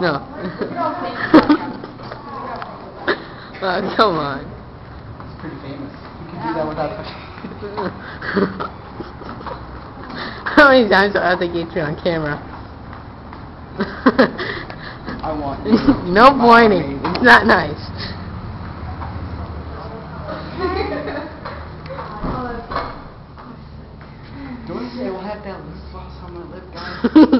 No. oh, come on. It's pretty famous. You can do that without touching. How many times do I have to get you on camera? I want you. no pointing. It's not nice. Don't say we'll have that lip gloss on my lip, guys.